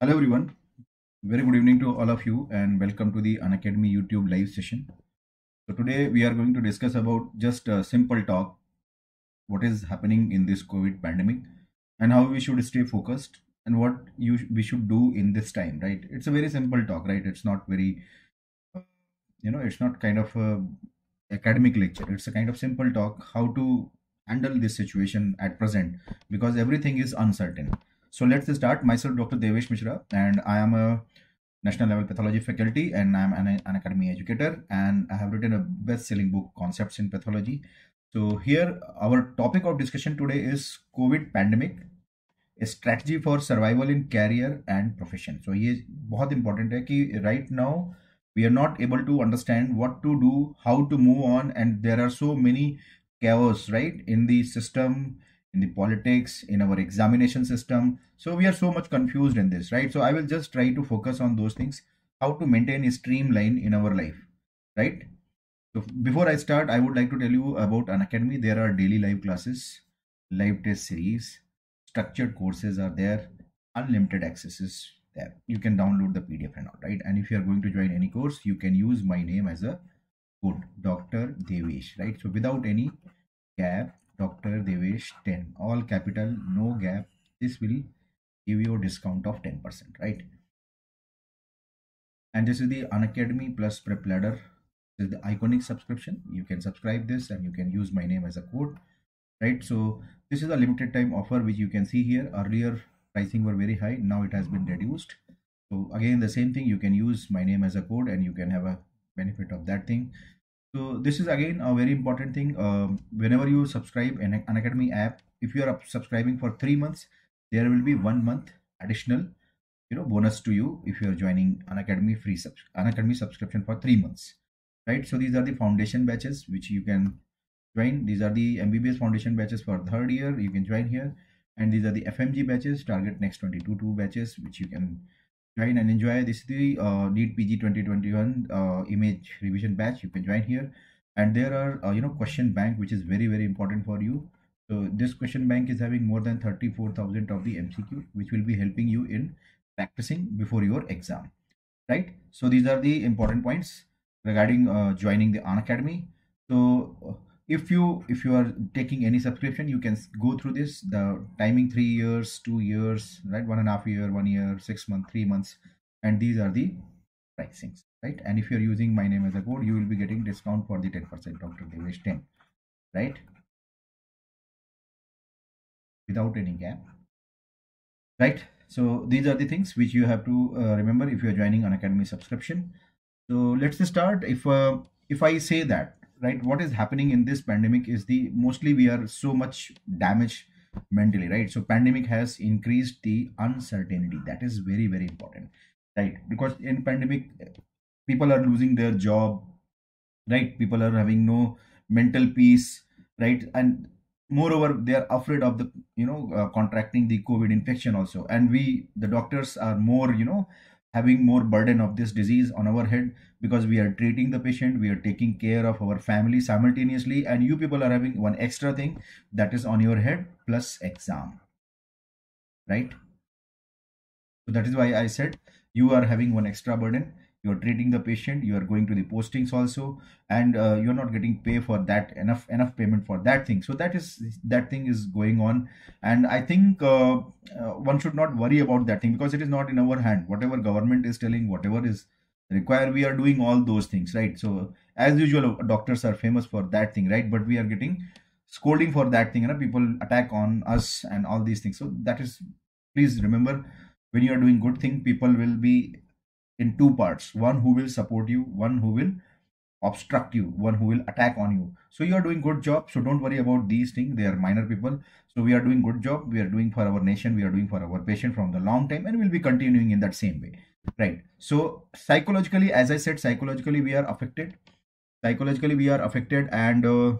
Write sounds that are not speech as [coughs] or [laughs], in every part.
Hello everyone. Very good evening to all of you and welcome to the Unacademy YouTube live session. So today we are going to discuss about just a simple talk what is happening in this COVID pandemic and how we should stay focused and what you we should do in this time, right? It's a very simple talk, right? It's not very uh, you know, it's not kind of a academic lecture. It's a kind of simple talk how to handle this situation at present because everything is uncertain so let's start. Myself, Dr. Devesh Mishra, and I am a national level pathology faculty and I'm an, Unacademy educator and I have written a best-selling book, Concepts in Pathology. So here our topic of discussion today is COVID pandemic, a strategy for survival in career and profession. So it is very important that right now we are not able to understand what to do, how to move on and there are so many chaos right in the system in the politics, in our examination system. So we are so much confused in this, right? So I will just try to focus on those things, how to maintain a streamline in our life, right? So before I start, I would like to tell you about Unacademy There are daily live classes, live test series, structured courses are there, unlimited access is there. You can download the PDF and all, right? And if you are going to join any course, you can use my name as a code, Dr. Devesh, right? So without any gap, Dr. Devesh 10 all capital no gap. This will give you a discount of 10% right? And this is the unacademy plus PrepLadder. This is the iconic subscription. You can subscribe this and you can use my name as a code right? So this is a limited time offer which you can see here. Earlier pricing were very high. Now it has been reduced. So again the same thing. You can use my name as a code and you can have a benefit of that thing so this is again a very important thing. Um, whenever you subscribe an Unacademy app, if you are subscribing for three months, there will be one month additional, you know, bonus to you if you are joining Unacademy free sub Unacademy subscription for three months, right? So these are the foundation batches which you can join. These are the MBBS foundation batches for third year. You can join here, and these are the FMG batches, target next 22 two batches which you can join and enjoy. This is the uh, NEET PG 2021 uh, image revision batch. You can join here. And there are, uh, you know, question bank, which is very, very important for you. So this question bank is having more than 34,000 of the MCQ, which will be helping you in practicing before your exam, right? So these are the important points regarding uh, joining the Unacademy. So uh, if you if you are taking any subscription you can go through this the timing three years two years right? One and a half year one year six months three months. And these are the pricings right? And if you're using my name as a code you will be getting discount for the 10 percent dr devesh 10 right? Without any gap right? So these are the things which you have to uh, remember if you are joining Unacademy subscription. So let's start. If uh, if i say that right what is happening in this pandemic is the mostly we are so much damaged mentally right? So pandemic has increased the uncertainty. That is very very important right? Because in pandemic people are losing their job right? People are having no mental peace right? And moreover they are afraid of the you know uh, contracting the covid infection also. And we the doctors are more you know having more burden of this disease on our head because we are treating the patient we are taking care of our family simultaneously and you people are having one extra thing that is on your head plus exam right? So that is why i said you are having one extra burden you are treating the patient you are going to the postings also and uh, you're not getting pay for that enough enough payment for that thing. So that is that thing is going on. And i think uh, uh, one should not worry about that thing because it is not in our hand. Whatever government is telling whatever is required we are doing all those things right? So as usual doctors are famous for that thing right? But we are getting scolding for that thing you know people attack on us and all these things. So that is please remember when you are doing good thing people will be in two parts. One who will support you one who will obstruct you one who will attack on you. So you are doing good job. So don't worry about these things. They are minor people. So we are doing good job. We are doing for our nation. We are doing for our patient from the long time and we'll be continuing in that same way. Right. So psychologically as i said psychologically we are affected. Psychologically we are affected and uh,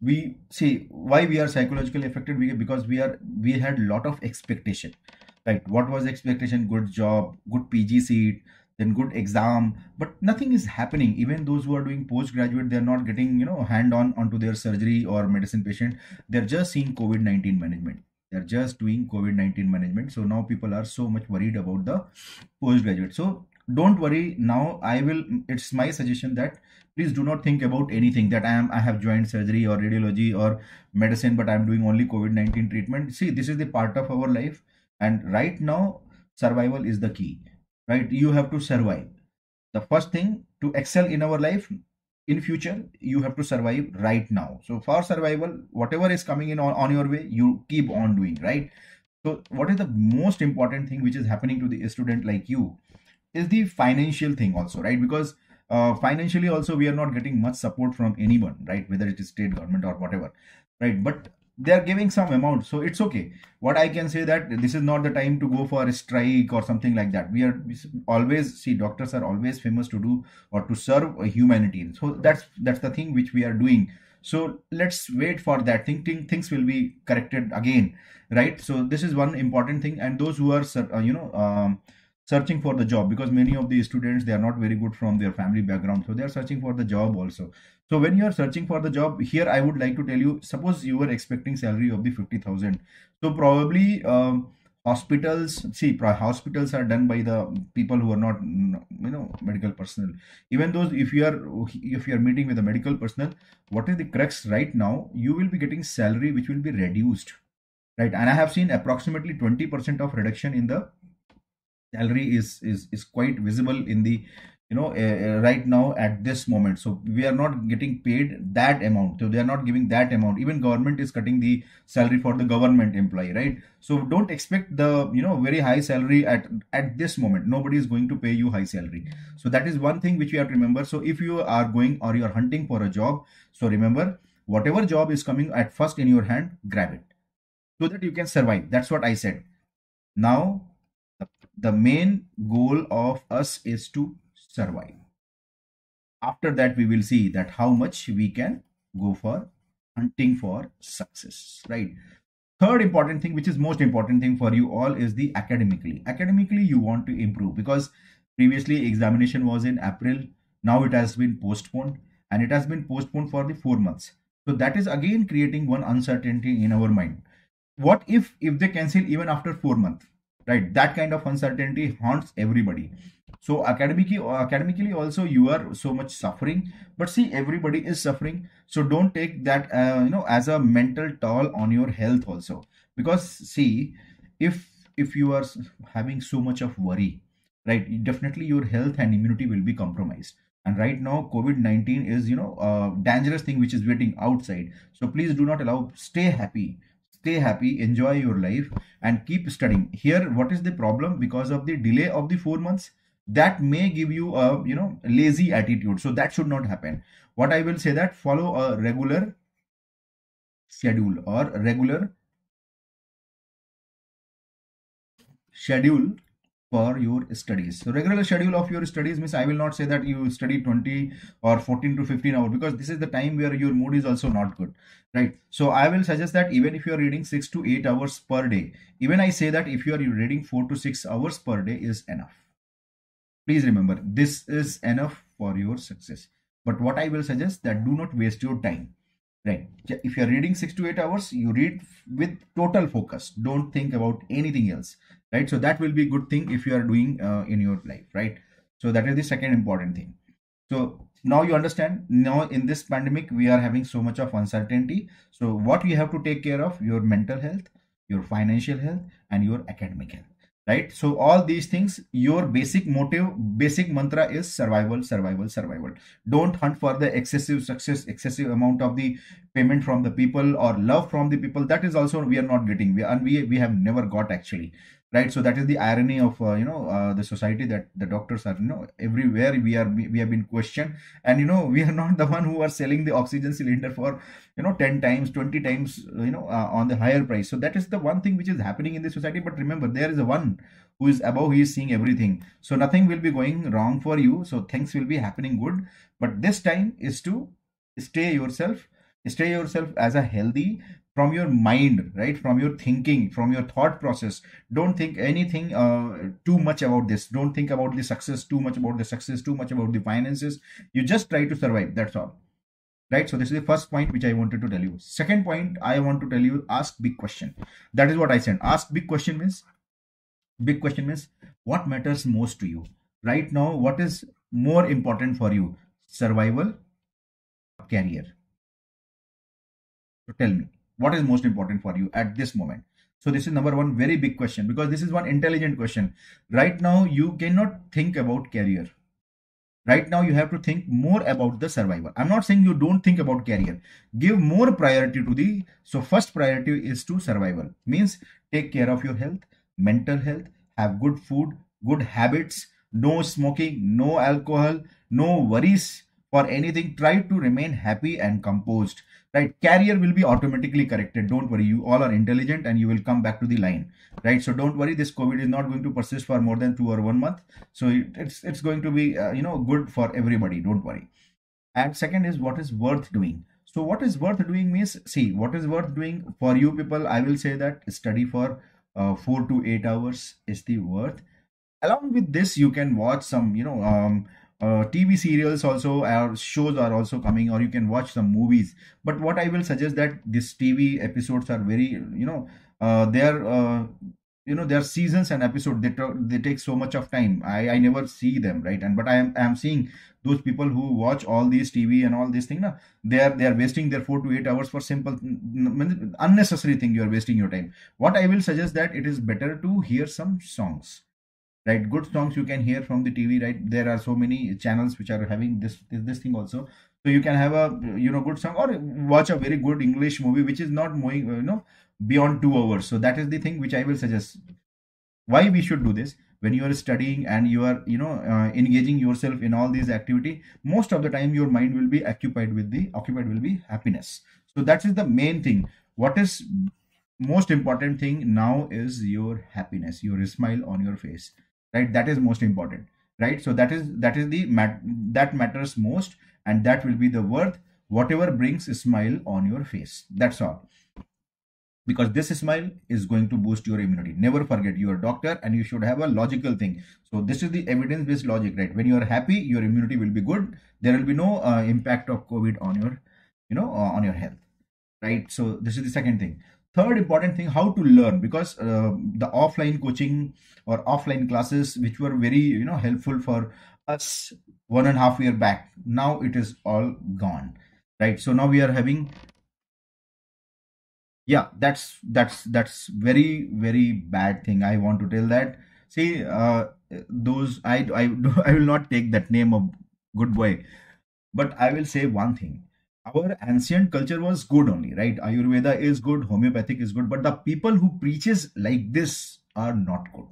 we see why we are psychologically affected? Because we are we had lot of expectation right what was expectation? Good job good pg seat then good exam. But nothing is happening. Even those who are doing postgraduate they're not getting you know hand on onto their surgery or medicine patient. They're just seeing covid-19 management. They're just doing covid-19 management. So now people are so much worried about the postgraduate. So don't worry. Now i will it's my suggestion that please do not think about anything that i am i have joined surgery or radiology or medicine but i'm doing only covid-19 treatment. See this is the part of our life and right now survival is the key right? You have to survive. The first thing to excel in our life in future you have to survive right now. So for survival whatever is coming in on, on your way you keep on doing right? So what is the most important thing which is happening to the student like you is the financial thing also right? Because uh, financially also we are not getting much support from anyone right? Whether it is state government or whatever right? But they are giving some amount so it's okay. What i can say that this is not the time to go for a strike or something like that. We are always see doctors are always famous to do or to serve humanity. So that's that's the thing which we are doing. So let's wait for that. Thinking things will be corrected again right? So this is one important thing. And those who are uh, you know um, searching for the job because many of the students they are not very good from their family background. So they are searching for the job also so when you are searching for the job here i would like to tell you suppose you were expecting salary of the 50000 so probably um, hospitals see hospitals are done by the people who are not you know medical personnel. Even those if you are if you are meeting with a medical personnel what is the crux right now you will be getting salary which will be reduced right? And i have seen approximately 20% of reduction in the salary is is is quite visible in the you know uh, right now at this moment. So we are not getting paid that amount. So they are not giving that amount. Even government is cutting the salary for the government employee right? So don't expect the you know very high salary at at this moment. Nobody is going to pay you high salary. So that is one thing which you have to remember. So if you are going or you are hunting for a job so remember whatever job is coming at first in your hand grab it. So that you can survive. That's what i said. Now the main goal of us is to survive. After that we will see that how much we can go for hunting for success right? Third important thing which is most important thing for you all is the academically. Academically you want to improve because previously examination was in april. Now it has been postponed and it has been postponed for the four months. So that is again creating one uncertainty in our mind. What if if they cancel even after four months right? That kind of uncertainty haunts everybody so academically academically also you are so much suffering. But see everybody is suffering. So don't take that uh, you know as a mental toll on your health also. Because see if if you are having so much of worry right definitely your health and immunity will be compromised. And right now covid-19 is you know a dangerous thing which is waiting outside. So please do not allow stay happy. Stay happy enjoy your life and keep studying. Here what is the problem? Because of the delay of the four months that may give you a you know lazy attitude. So that should not happen. What i will say that follow a regular schedule or regular schedule for your studies. So regular schedule of your studies means i will not say that you study 20 or 14 to 15 hours because this is the time where your mood is also not good right? So i will suggest that even if you are reading 6 to 8 hours per day even i say that if you are reading 4 to 6 hours per day is enough please remember this is enough for your success. But what i will suggest that do not waste your time right? If you're reading six to eight hours you read with total focus. Don't think about anything else right? So that will be a good thing if you are doing uh, in your life right? So that is the second important thing. So now you understand now in this pandemic we are having so much of uncertainty. So what we have to take care of your mental health your financial health and your academic health right? So all these things your basic motive basic mantra is survival survival survival. Don't hunt for the excessive success excessive amount of the payment from the people or love from the people. That is also we are not getting. We and we we have never got actually right? So that is the irony of uh, you know uh, the society that the doctors are you know everywhere we are we, have been questioned. And you know [laughs] we are not the one who are selling the oxygen cylinder for you know 10 times 20 times you know uh, on the higher price. So that is the one thing which is happening in the society. But remember there is a one who is above he is seeing everything. So nothing will be going wrong for you. So things will be happening good. But this time is to stay yourself stay yourself as a healthy from your mind right? From your thinking from your thought process. Don't think anything uh, too much about this. Don't think about the success too much about the success too much about the finances. You just try to survive that's all. Right? So this is the first point which i wanted to tell you. Second point i want to tell you ask big question. That is what i said. Ask big question means big question means what matters most to you? Right now what is more important for you? Survival career? So tell me what is most important for you at this moment? So this is number one very big question because this is one intelligent question. Right now you cannot think about career. Right now you have to think more about the survival. I'm not saying you don't think about career. Give more priority to the so first priority is to survival. Means take care of your health mental health have good food good habits no smoking no alcohol no worries for anything try to remain happy and composed. Right? Carrier will be automatically corrected. Don't worry. You all are intelligent and you will come back to the line. Right? So don't worry. This covid is not going to persist for more than two or one month. So it's it's going to be uh, you know good for everybody. Don't worry. And second is what is worth doing? So what is worth doing means see what is worth doing for you people i will say that study for uh, 4 to 8 hours is the worth. Along with this you can watch some you know um, uh, tv serials also or shows are also coming or you can watch some movies. But what i will suggest that these tv episodes are very you know uh, they're uh, you know their seasons and episode they, they take so much of time. I i never see them right? And but i am i am seeing those people who watch all these tv and all these things now they are they are wasting their 4 to 8 hours for simple unnecessary thing. You are wasting your time. What i will suggest that it is better to hear some songs right good songs you can hear from the tv right? There are so many channels which are having this this, this thing also. So you can have a you know good song or watch a very good english movie which is not moving you know beyond two hours. So that is the thing which i will suggest. Why we should do this? When you are studying and you are you know uh, engaging yourself in all these activity most of the time your mind will be occupied with the occupied will be happiness. So that is the main thing. What is most important thing now is your happiness your smile on your face right? That is most important right? So that is that is the mat that matters most and that will be the worth whatever brings a smile on your face. That's all. Because this smile is going to boost your immunity. Never forget you are a doctor and you should have a logical thing. So this is the evidence based logic right? When you are happy your immunity will be good. There will be no uh, impact of covid on your you know uh, on your health right? So this is the second thing third important thing how to learn because uh, the offline coaching or offline classes which were very you know helpful for us one and a half year back now it is all gone right? So now we are having yeah that's that's that's very very bad thing. I want to tell that. See uh, those i i [laughs] i will not take that name of good boy. But i will say one thing our ancient culture was good only right? Ayurveda is good homeopathic is good but the people who preaches like this are not good.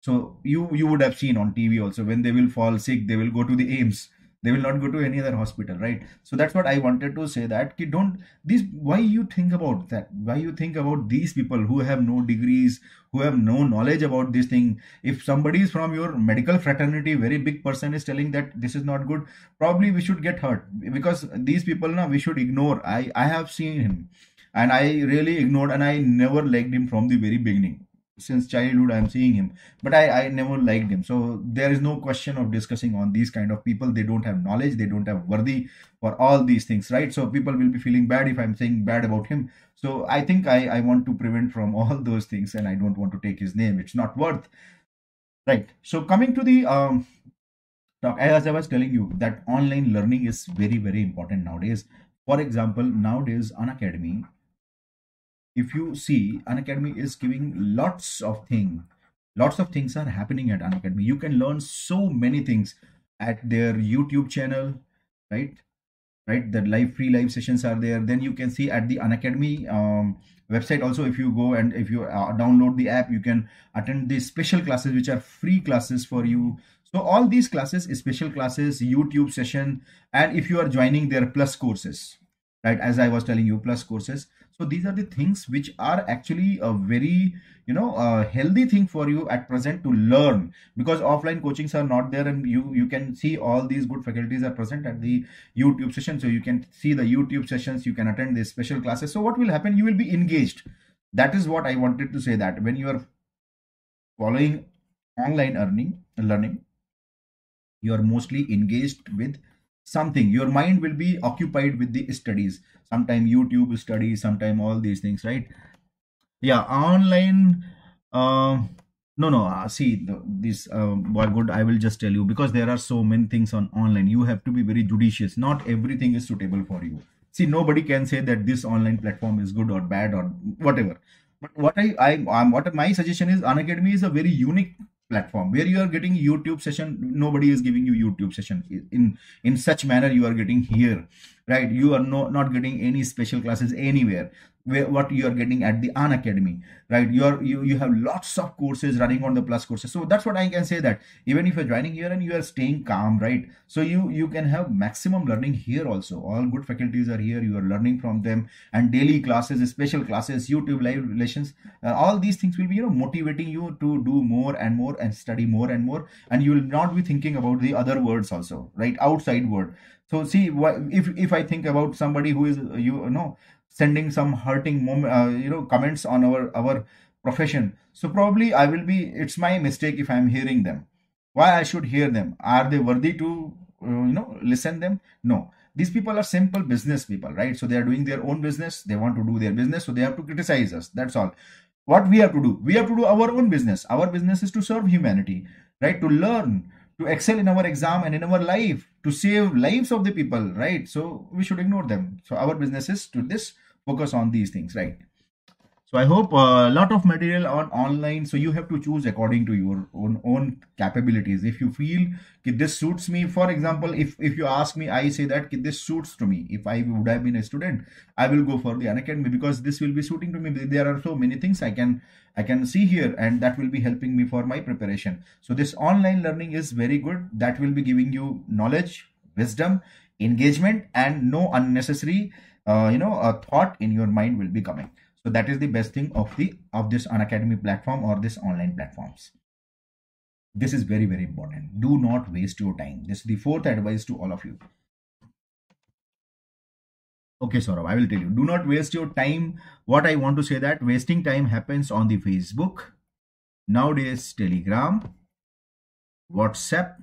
So you you would have seen on tv also when they will fall sick they will go to the AIIMS they will not go to any other hospital right? So that's what i wanted to say that ki don't these why you think about that? Why you think about these people who have no degrees who have no knowledge about this thing? If somebody is from your medical fraternity very big person is telling that this is not good probably we should get hurt. Because these people now we should ignore. I i have seen him. And i really ignored and i never liked him from the very beginning since childhood i'm seeing him. But i i never liked him. So there is no question of discussing on these kind of people. They don't have knowledge. They don't have worthy for all these things right? So people will be feeling bad if i'm saying bad about him. So i think i i want to prevent from [laughs] all those things and i don't want to take his name. It's not worth. Right. So coming to the um talk as i was telling you that online learning is very very important nowadays. For example nowadays Unacademy if you see Unacademy is giving lots of things lots of things are happening at Unacademy you can learn so many things at their youtube channel right? Right? The live free live sessions are there. Then you can see at the Unacademy um, website also if you go and if you uh, download the app you can attend the special classes which are free classes for you. So all these classes special classes youtube session and if you are joining their plus courses right? As i was telling you plus courses. So these are the things which are actually a very you know a healthy thing for you at present to learn. Because offline coachings are not there and you you can see all these good faculties are present at the youtube session. So you can see the youtube sessions you can attend the special classes. So what will happen? You will be engaged. That is what i wanted to say that when you are following online earning learning you are mostly engaged with something. Your mind will be occupied with the studies. Sometime youtube studies sometime all these things right? Yeah online uh, no no uh, see the, this uh, what good i will just tell you because there are so many things on online. You have to be very judicious. Not everything is suitable for you. See nobody can say that this online platform is good or bad or whatever. But what i i um, what my suggestion is unacademy is a very unique platform where you are getting youtube session nobody is giving you youtube session. In in such manner you are getting here right? You are no, not getting any special classes anywhere what you are getting at the Unacademy, right? You are you you have lots of courses running on the plus courses. So that's what I can say that even if you're joining here and you are staying calm, right? So you you can have maximum learning here also. All good faculties are here. You are learning from them and daily classes, special classes, YouTube live relations. Uh, all these things will be you know motivating you to do more and more and study more and more. And you will not be thinking about the other words also, right? Outside word. So see, if if I think about somebody who is you know sending some hurting moment, uh, you know, comments on our our profession. So probably I will be. It's my mistake if I'm hearing them. Why I should hear them? Are they worthy to uh, you know listen them? No. These people are simple business people, right? So they are doing their own business. They want to do their business, so they have to criticize us. That's all. What we have to do? We have to do our own business. Our business is to serve humanity, right? To learn, to excel in our exam and in our life to save lives of the people right? So we should ignore them. So our business is to this focus on these things right so i hope a uh, lot of material on online so you have to choose according to your own own capabilities. If you feel that this suits me for example if if you ask me i say that this suits to me. If i would have been a student i will go for the unacademy because this will be suiting to me. There are so many things i can i can see here and that will be helping me for my preparation. So this online learning is very good. That will be giving you knowledge wisdom engagement and no unnecessary uh, you know a thought in your mind will be coming so that is the best thing of the of this Unacademy platform or this online platforms. This is very very important. Do not waste your time. This is the fourth advice to all of you. Okay Saurabh, i will tell you. Do not waste your time. What i want to say that wasting time happens on the facebook nowadays telegram whatsapp.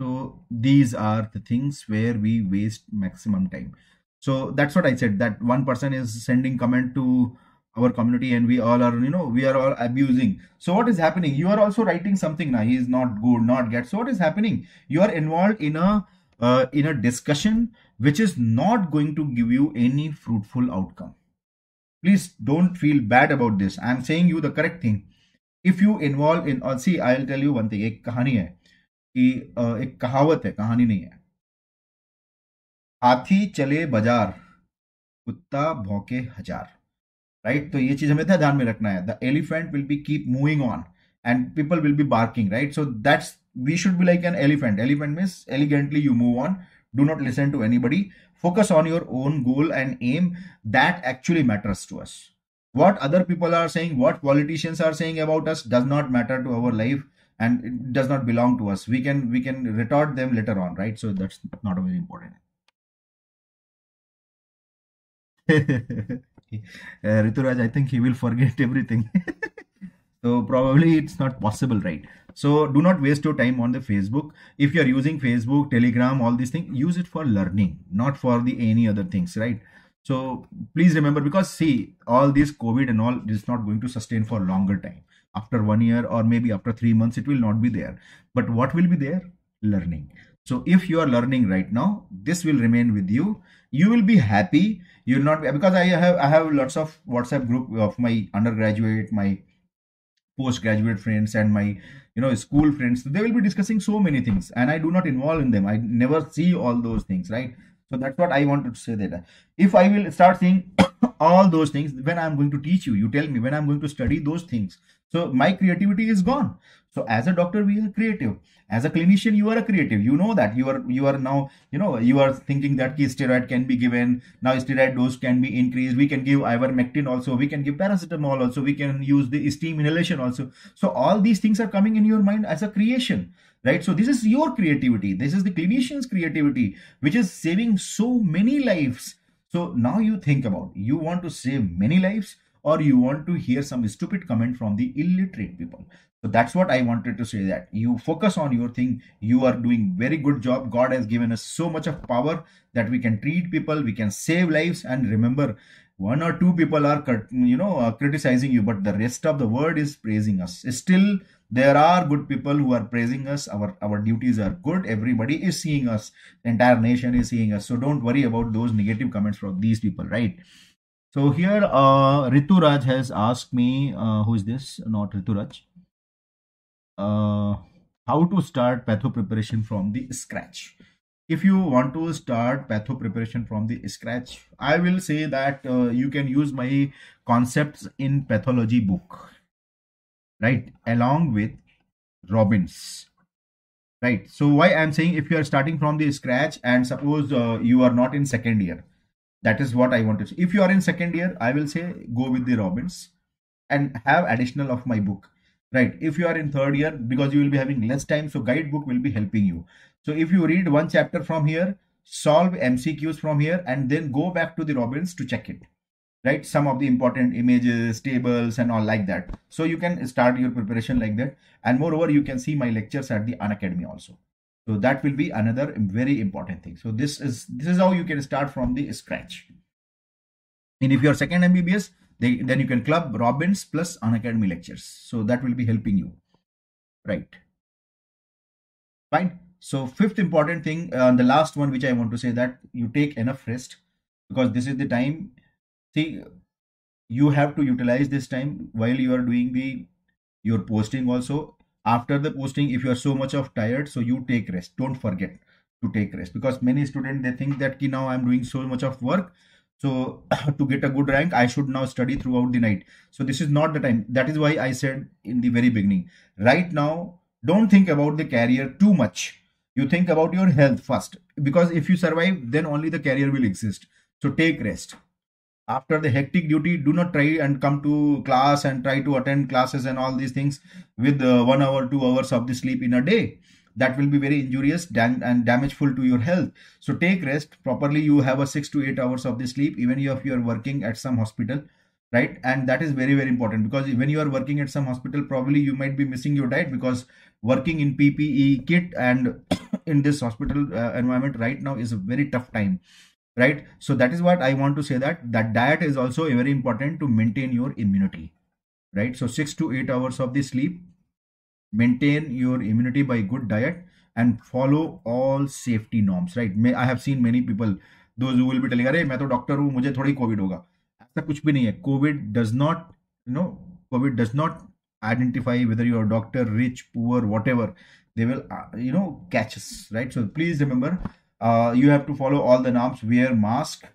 So these are the things where we waste maximum time so that's what i said that one person is sending comment to our community and we all are you know we are all abusing. So what is happening? You are also writing something now he is not good not get. So what is happening? You are involved in a uh, in a discussion which is not going to give you any fruitful outcome. Please don't feel bad about this. I'm saying you the correct thing. If you involve in or see i'll tell you one thing ek kahani hai ki uh, ek kahawat hai kahani nahi hai हाथी चले बाज़ार कुत्ता भौके हज़ार right right? तो ये चीज़ हमें ध्यान में रखना है the elephant will be keep moving on and people will be barking right so that's we should be like an elephant elephant means elegantly you move on do not listen to anybody focus on your own goal and aim that actually matters to us what other people are saying what politicians are saying about us does not matter to our life and it does not belong to us we can we can retort them later on right so that's not very important [laughs] uh, Rituraj, I think he will forget [laughs] everything. [laughs] so probably it's not possible, right? So do not waste your time on the Facebook. If you are using Facebook, Telegram, all these things, use it for learning, not for the any other things, right? So please remember because see, all this COVID and all is not going to sustain for longer time after one year or maybe after three months it will not be there but what will be there learning so if you are learning right now this will remain with you. You will be happy. You will not be because i have i have lots of whatsapp group of my undergraduate my postgraduate friends and my you know school friends. They will be discussing so many things and i do not involve in them. I never see all those things right? So that's what i wanted to say that if i will start seeing [coughs] all those things when i'm going to teach you you tell me when i'm going to study those things so my creativity is gone. So as a doctor we are creative. As a clinician you are a creative. You know that. You are you are now you know you are thinking that steroid can be given. Now steroid dose can be increased. We can give ivermectin also. We can give paracetamol also. We can use the steam inhalation also. So all these things are coming in your mind as a creation right? So this is your creativity. This is the clinician's creativity which is saving so many lives. So now you think about you want to save many lives or you want to hear some stupid comment from the illiterate people. So that's what i wanted to say that you focus on your thing. You are doing very good job. God has given us so much of power that we can treat people we can save lives. And remember one or two people are you know uh, criticizing you but the rest of the world is praising us. Still there are good people who are praising us. Our our duties are good. Everybody is seeing us. The entire nation is seeing us. So don't worry about those negative comments from these people right so here uh rituraj has asked me uh, who is this? Not rituraj. Uh how to start patho preparation from the scratch. If you want to start patho preparation from the scratch i will say that uh, you can use my concepts in pathology book. Right? Along with robbins. Right? So why i'm saying if you are starting from the scratch and suppose uh, you are not in second year that is what i want to say if you are in second year i will say go with the robbins and have additional of my book right if you are in third year because you will be having less time so guidebook will be helping you so if you read one chapter from here, solve MCQs from here and then go back to the Robbins to check it, right? Some of the important images, tables and all like that. So you can start your preparation like that. And moreover, you can see my lectures at the Unacademy also. So that will be another very important thing. So this is this is how you can start from the scratch. And if you're second MBBS, they, then you can club Robbins plus Unacademy lectures. So that will be helping you, right? Fine. So fifth important thing, uh, the last one which I want to say that you take enough rest because this is the time. See, you have to utilize this time while you are doing the your posting also. After the posting, if you are so much of tired, so you take rest. Don't forget to take rest because many students they think that ki now I'm doing so much of work. So [coughs] to get a good rank, I should now study throughout the night. So this is not the time. That is why I said in the very beginning. Right now, don't think about the career too much you think about your health first because if you survive then only the career will exist so take rest after the hectic duty do not try and come to class and try to attend classes and all these things with uh, one hour two hours of the sleep in a day. That will be very injurious and damageful to your health. So take rest. Properly you have a six to eight hours of the sleep even if you are working at some hospital right? And that is very very important because when you are working at some hospital probably you might be missing your diet because working in ppe kit and [coughs] in this hospital uh, environment right now is a very tough time right so that is what i want to say that that diet is also very important to maintain your immunity right so 6 to 8 hours of the sleep maintain your immunity by good diet and follow all safety norms right i have seen many people those who will be telling अरे मैं तो doctor हूँ मुझे थोड़ी Covid होगा ऐसा कुछ भी नहीं है Covid does not you know Covid does not identify whether you're a doctor rich poor whatever they will uh, you know catch us right so please remember uh, you have to follow all the norms wear mask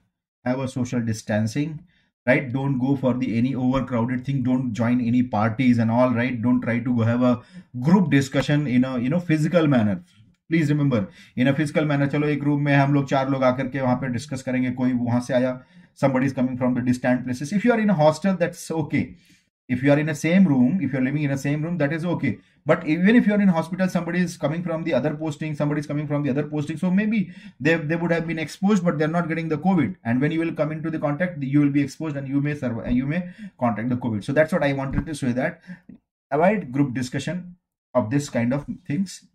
have a social distancing right don't go for the any overcrowded thing don't join any parties and all right don't try to have a group discussion in a you know physical manner please remember in a physical manner चलो एक room में हम लोग चार लोग आकर के वहां पे डिस्कस करेंगे कोई वहां से आया somebody is coming from the distant places if you are in a hostel that's okay if you are in a same room if you're living in a same room that is okay. But even if you're in hospital somebody is coming from the other posting somebody is coming from the other posting so maybe they, they would have been exposed but they're not getting the covid. And when you will come into the contact you will be exposed and you may survive you may contact the covid. So that's what i wanted to say that avoid group discussion of this kind of things.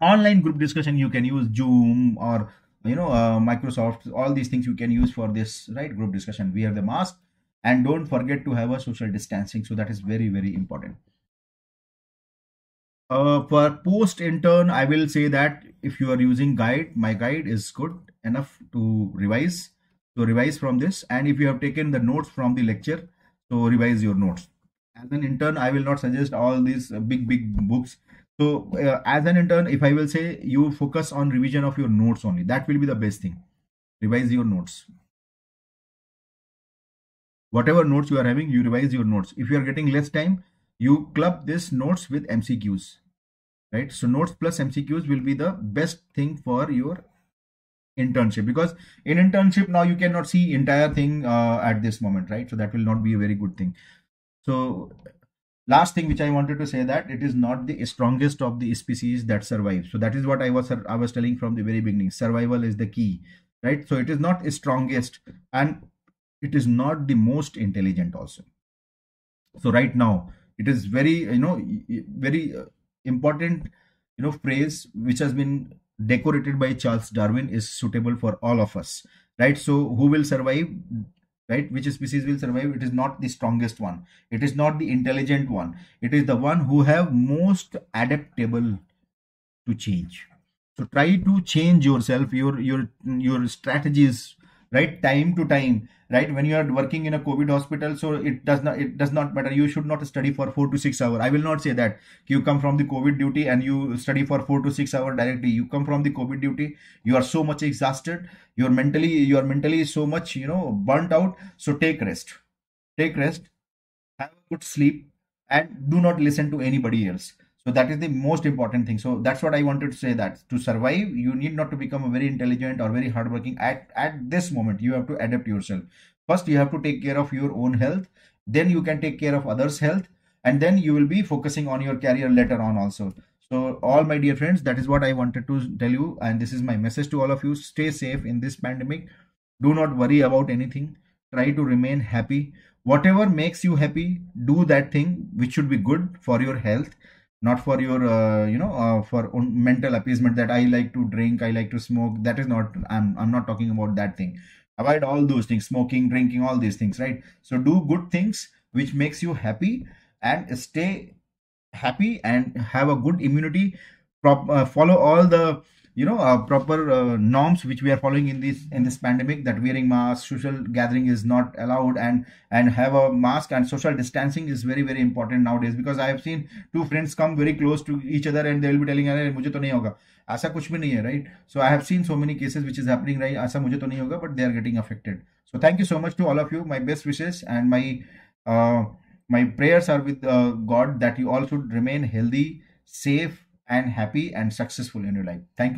Online group discussion you can use zoom or you know uh, microsoft all these things you can use for this right group discussion. We have the mask and don't forget to have a social distancing. So that is very very important. Uh, for post intern i will say that if you are using guide my guide is good enough to revise. So revise from this. And if you have taken the notes from the lecture so revise your notes. As an intern i will not suggest all these big big books. So uh, as an intern if i will say you focus on revision of your notes only that will be the best thing. Revise your notes whatever notes you are having you revise your notes. If you are getting less time you club this notes with mcqs right? So notes plus mcqs will be the best thing for your internship because in internship now you cannot see entire thing uh, at this moment right? So that will not be a very good thing. So last thing which i wanted to say that it is not the strongest of the species that survive so that is what i was i was telling from the very beginning. Survival is the key right? So it is not strongest. And it is not the most intelligent also. So right now it is very you know very uh, important you know phrase which has been decorated by charles darwin is suitable for all of us right? So who will survive right? Which species will survive? It is not the strongest one. It is not the intelligent one. It is the one who have most adaptable to change. So try to change yourself your your your strategies right? Time to time right? When you are working in a covid hospital so it does not it does not matter. You should not study for 4 to 6 hour. I will not say that. You come from the covid duty and you study for 4 to 6 hour directly. You come from the covid duty you are so much exhausted you're mentally you are mentally so much you know burnt out. So take rest. Take rest have a good sleep and do not listen to anybody else so that is the most important thing. So that's what i wanted to say that to survive you need not to become a very intelligent or very hardworking at at this moment. You have to adapt yourself. First you have to take care of your own health. Then you can take care of others health. And then you will be focusing on your career later on also. So all my dear friends that is what i wanted to tell you. And this is my message to all of you. Stay safe in this pandemic. Do not worry about anything. Try to remain happy. Whatever makes you happy do that thing which should be good for your health not for your uh, you know uh, for mental appeasement that i like to drink i like to smoke. That is not i'm i'm not talking about that thing. Avoid all those things smoking drinking all these things right? So do good things which makes you happy and stay happy and have a good immunity. Uh, follow all the you know uh, proper uh, norms which we are following in this in this pandemic that wearing mask social gathering is not allowed and and have a mask and social distancing is very very important nowadays because i have seen two friends come very close to each other and they will be telling अरे मुझे तो नहीं होगा ऐसा कुछ भी नहीं है right so I have seen so many cases which is happening right ऐसा मुझे तो नहीं होगा but they are getting affected so thank you so much to all of you my best wishes and my uh, my prayers are with uh, god that you all should remain healthy safe and happy and successful in your life thank you